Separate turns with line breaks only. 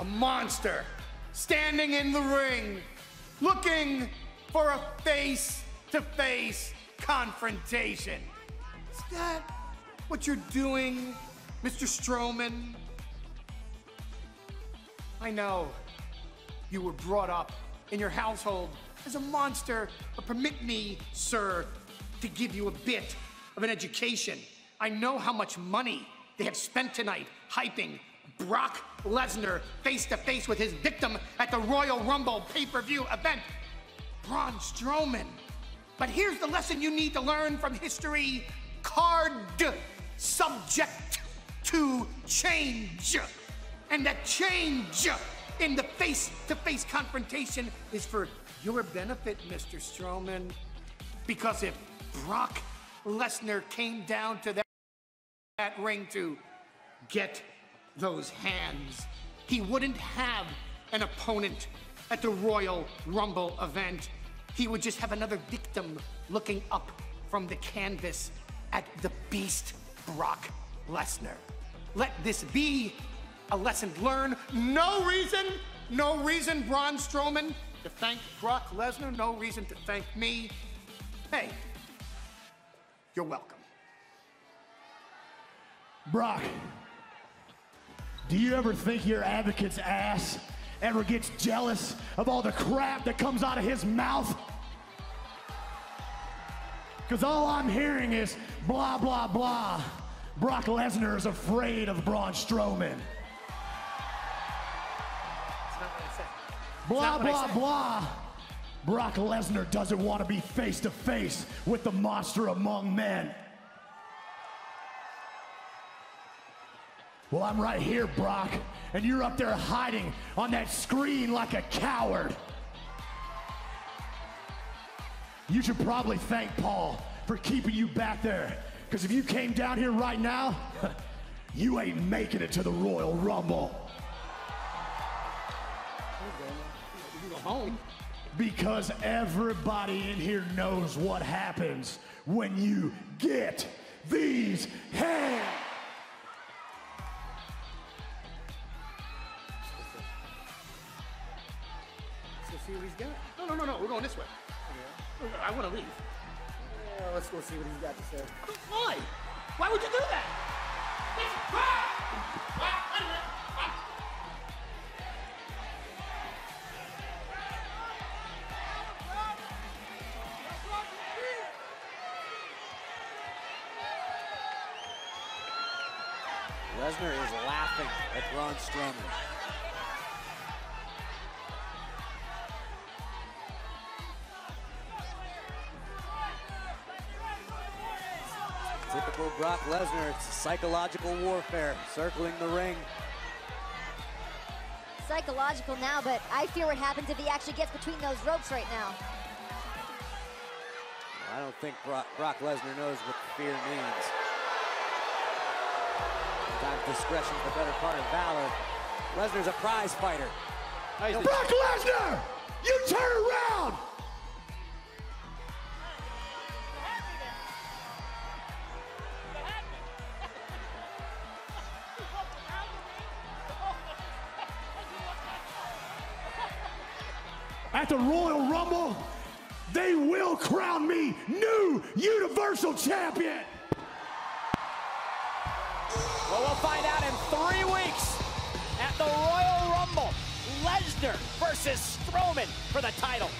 A monster standing in the ring, looking for a face to face confrontation. Is that what you're doing, Mr. Strowman? I know you were brought up in your household as a monster, but permit me, sir, to give you a bit of an education. I know how much money they have spent tonight hyping Brock Lesnar face to face with his victim at the Royal Rumble pay per view event, Braun Strowman. But here's the lesson you need to learn from history card subject to change. And that change in the face to face confrontation is for your benefit, Mr. Strowman. Because if Brock Lesnar came down to that, that ring to get those hands, he wouldn't have an opponent at the Royal Rumble event. He would just have another victim looking up from the canvas at the beast Brock Lesnar. Let this be a lesson learned. No reason, no reason, Braun Strowman, to thank Brock Lesnar. No reason to thank me. Hey, you're welcome.
Brock, do you ever think your advocate's ass ever gets jealous of all the crap that comes out of his mouth? Because all I'm hearing is blah, blah, blah. Brock Lesnar is afraid of Braun Strowman. Blah,
not what I
blah, blah. Brock Lesnar doesn't want to be face to face with the monster among men. Well, I'm right here, Brock, and you're up there hiding on that screen like a coward. You should probably thank Paul for keeping you back there. Because if you came down here right now, you ain't making it to the Royal Rumble.
Home.
Because everybody in here knows what happens when you get these
got. No, no, no, no. We're going this way. I want to leave.
Yeah, let's go see what he's got to say.
Why? Why would you do that?
Lesnar is laughing at Braun Strowman. Typical Brock Lesnar, it's psychological warfare circling the ring.
Psychological now, but I fear what happens if he actually gets between those ropes right now.
I don't think Brock, Brock Lesnar knows what fear means. Sometimes discretion's the better part of valor. Lesnar's a prize fighter.
Brock Lesnar, you At the Royal Rumble, they will crown me new Universal Champion.
Well, we'll find out in three weeks at the Royal Rumble. Lesnar versus Strowman for the title.